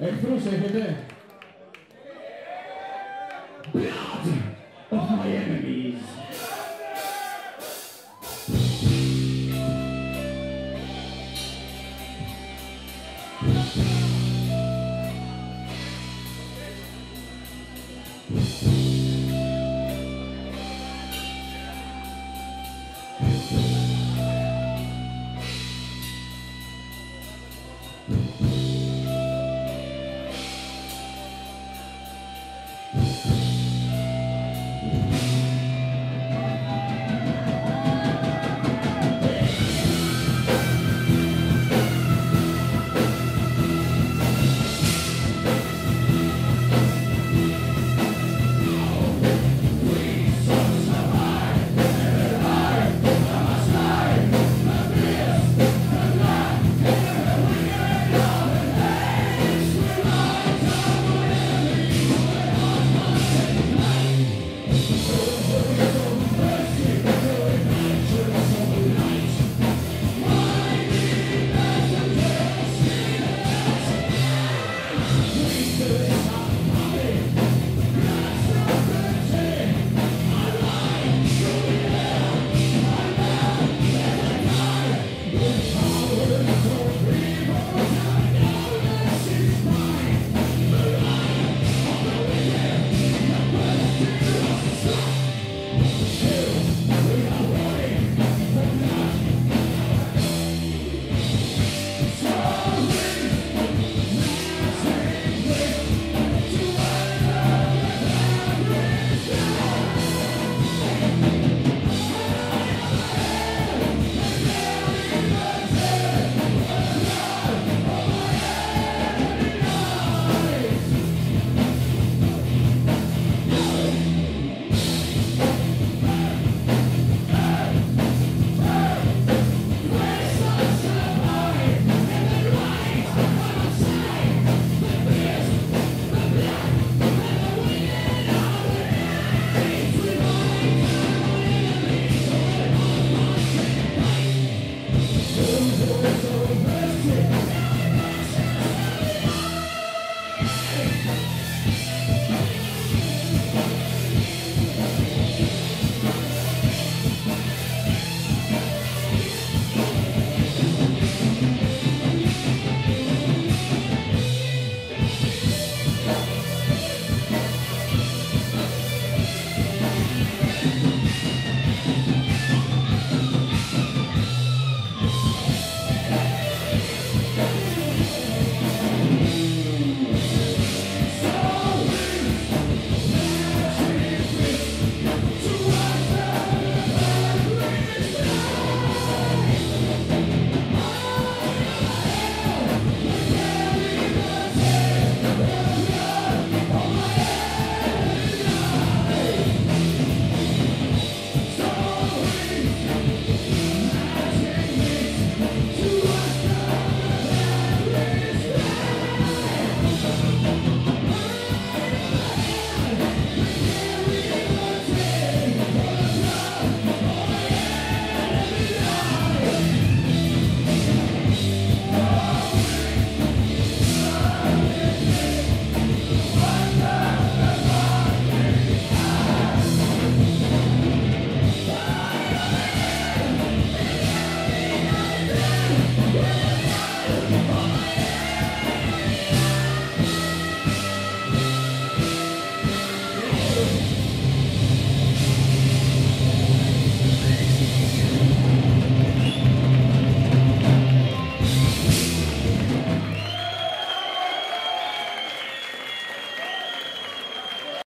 Εκφρούσε έχετε. Blood of my enemies.